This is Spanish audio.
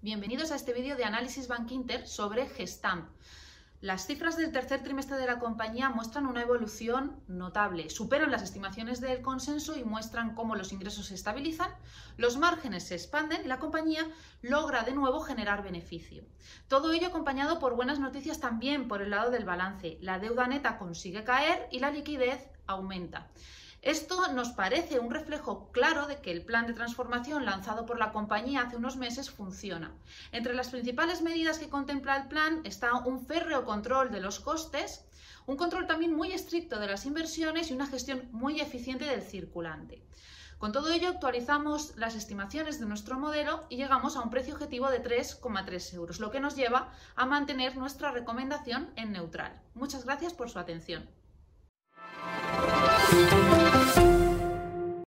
Bienvenidos a este vídeo de análisis Bank Inter sobre Gestamp. Las cifras del tercer trimestre de la compañía muestran una evolución notable, superan las estimaciones del consenso y muestran cómo los ingresos se estabilizan, los márgenes se expanden la compañía logra de nuevo generar beneficio. Todo ello acompañado por buenas noticias también por el lado del balance. La deuda neta consigue caer y la liquidez aumenta. Esto nos parece un reflejo claro de que el plan de transformación lanzado por la compañía hace unos meses funciona. Entre las principales medidas que contempla el plan está un férreo control de los costes, un control también muy estricto de las inversiones y una gestión muy eficiente del circulante. Con todo ello, actualizamos las estimaciones de nuestro modelo y llegamos a un precio objetivo de 3,3 euros, lo que nos lleva a mantener nuestra recomendación en neutral. Muchas gracias por su atención.